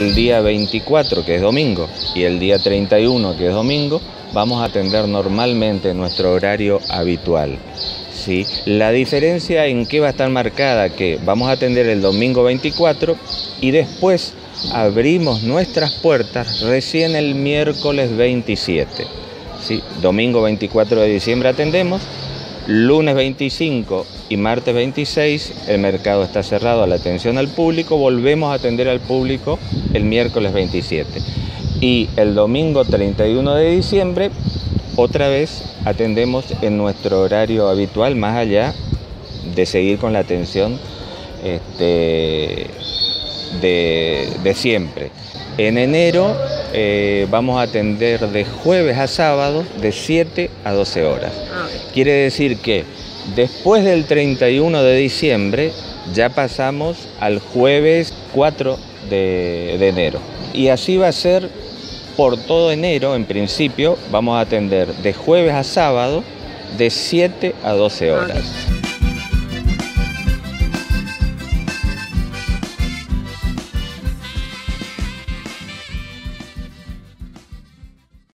El día 24, que es domingo, y el día 31, que es domingo, vamos a atender normalmente nuestro horario habitual. ¿sí? La diferencia en qué va a estar marcada, que vamos a atender el domingo 24 y después abrimos nuestras puertas recién el miércoles 27. ¿sí? Domingo 24 de diciembre atendemos, lunes 25 y martes 26 el mercado está cerrado a la atención al público, volvemos a atender al público el miércoles 27. Y el domingo 31 de diciembre otra vez atendemos en nuestro horario habitual, más allá de seguir con la atención este, de, siempre. En enero eh, vamos a atender de jueves a sábado de 7 a 12 horas. Ah, Quiere decir que después del 31 de diciembre ya pasamos al jueves 4 de, de enero. Y así va a ser por todo enero, en principio, vamos a atender de jueves a sábado de 7 a 12 horas.